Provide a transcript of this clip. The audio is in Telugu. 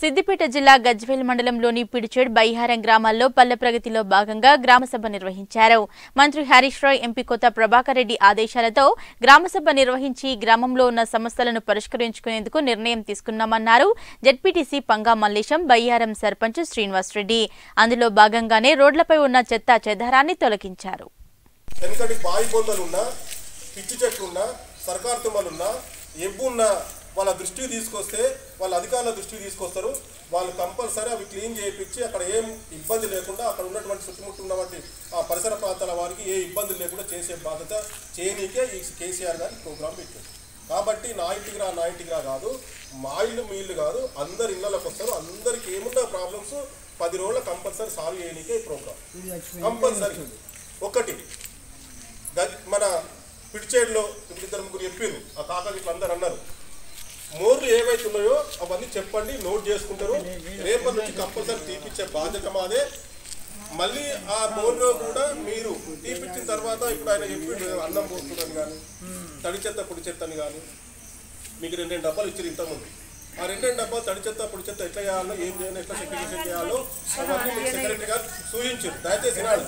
సిద్దిపేట జిల్లా గజ్వేల్ మండలంలోని పిడిచేడ్ బైహారం గ్రామాల్లో పల్లె ప్రగతిలో భాగంగా గ్రామసభ నిర్వహించారు. మంత్రి హరీష్ రాయ్ ఎంపీ కొత్త ప్రభాకర్ రెడ్డి ఆదేశాలతో గ్రామసభ నిర్వహించి గ్రామంలో ఉన్న సమస్యలను పరిష్కరించుకునేందుకు నిర్ణయం తీసుకున్నామన్నారు. జడ్పీటీసీ పంగా మల్లేశం బయ్యారం సర్పంచ్ శ్రీనివాస్ రెడ్డి. అందులో భాగంగానే రోడ్లపై ఉన్న చెత్త చెదారాన్ని తొలగించారు. వెనకటి వాళ్ళ దృష్టికి తీసుకొస్తే వాళ్ళ అధికారుల దృష్టికి తీసుకొస్తారు. వాళ్ళు కంపల్సరీ అవి క్లీన్ చేయించి అక్కడ ఏం ఇబ్బంది లేకుండా అక్కడ ఉన్నటువంటి చుట్టుముట్టు ఉన్నటువంటి ఆ పరిసర ప్రాంతాల వారికి ఏ ఇబ్బంది లేకుండా చేసే బాధ్యత చేయనీకే ఈ కేసీఆర్ గారి ప్రోగ్రాం పెట్టారు. కాబట్టి నా ఇంటికి రా నా ఇంటికి రా కాదు మా ఇల్లు మీ ఇల్లు కాదు అందరి ఇళ్ళకి వస్తారు. అందరికి ఏమున్నా ప్రాబ్లమ్స్ పది రోజుల కంపల్సరీ సాల్వ్ చేయనీకే ఈ ప్రోగ్రామ్ కంపల్సరీ. ఒకటి మన పిడిచేడులో ఇప్పుడు ఇద్దరు ముగ్గురు చెప్పారు ఆ కాకలు ఇట్లా అందరు అన్నారు. మోర్లు ఏవైతే ఉన్నాయో అవన్నీ చెప్పండి నోట్ చేసుకుంటారు. రేపటి నుంచి కంపల్సరీ తీపిచ్చే బాధ్యత మాదే. మళ్ళీ ఆ మోర్లో కూడా మీరు తీపిచ్చిన తర్వాత ఇప్పుడు ఆయన చెప్పి అన్నం పోస్తున్నాను కానీ తడి చెత్త పొడి చెత్త అని కానీ మీకు రెండు రెండు డబ్బాలు ఇచ్చారు ఇంతకుముందు. ఆ రెండు రెండు డబ్బాలు తడి చెత్త పొడి చెత్త ఎట్లా చేయాలో ఏం చేయాలో ఎట్లా సెక్యూరిటీ చేయాలో అవన్నీ మీకు సెక్రటరీ గారు సూచించారు. దయచేసి నాడు